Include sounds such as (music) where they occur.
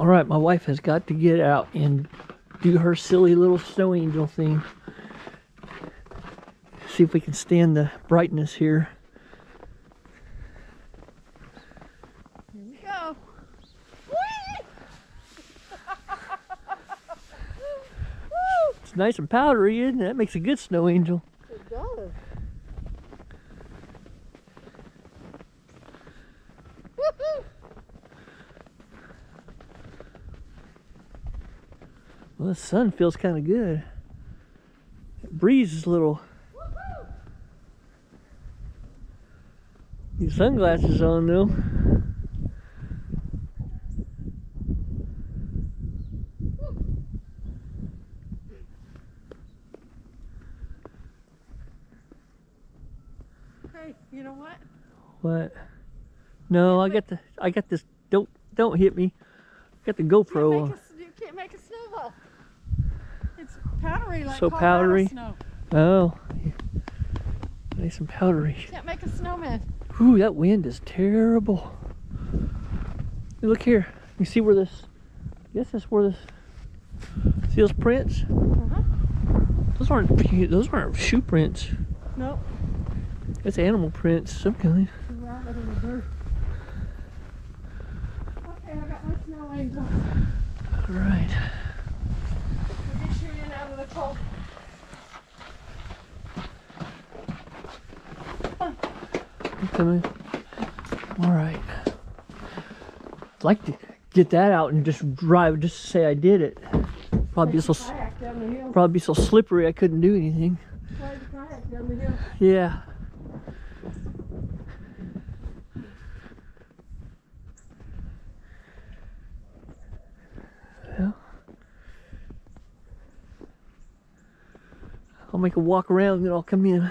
All right, my wife has got to get out and do her silly little snow angel thing. See if we can stand the brightness here. Here we go. (laughs) It's nice and powdery, isn't it? That makes a good snow angel. Well, the sun feels kind of good. That breeze is a little. These sunglasses on though. Hey, you know what? What? No, I got the. I got this. Don't don't hit me. I got the GoPro on. a, s- you can't make a snowball. It's powdery like So powdery? Snow. Oh, nice and powdery. Can't make a snowman. Ooh, that wind is terrible. Look here. You see where this? Guess that's where this. See those prints? Uh-huh. Those aren't. Those aren't shoe prints. Nope. That's animal prints, some kind. Rabbit in the dirt. Okay, I got my snow angel. All right. We'll get you in out of the cold. I'm coming. All right. I'd like to get that out and just drive, just to say I did it. Probably be so, probably be so slippery I couldn't do anything. Yeah. I'll make a walk around and then I'll come in.